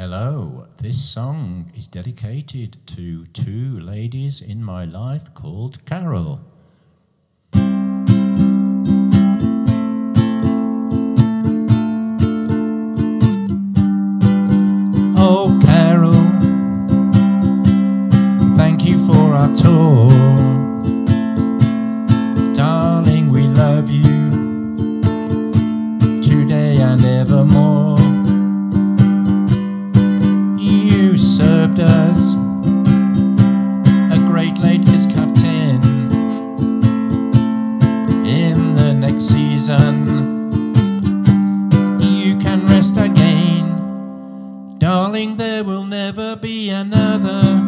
Hello, this song is dedicated to two ladies in my life called Carole. Oh, Carole, thank you for our tour. Darling, we love you today and evermore. Served us a great ladies captain in the next season. You can rest again, darling. There will never be another,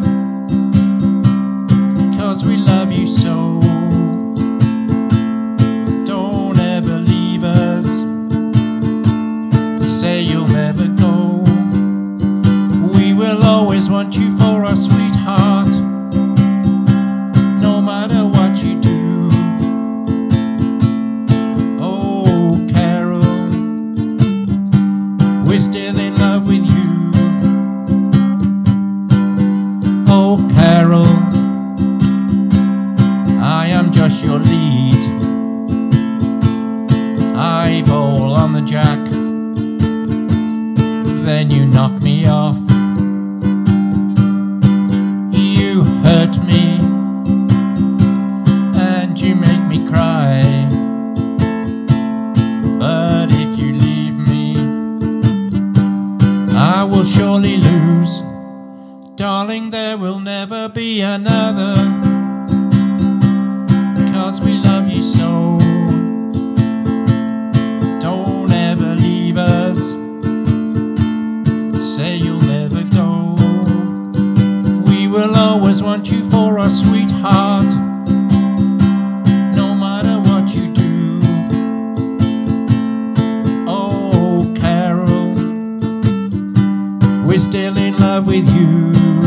your lead. I bowl on the jack, then you knock me off. You hurt me, and you make me cry. But if you leave me, I will surely lose. Darling, there will never be another. You'll never go. We will always want you for our sweetheart. No matter what you do. Oh, Carole, we're still in love with you.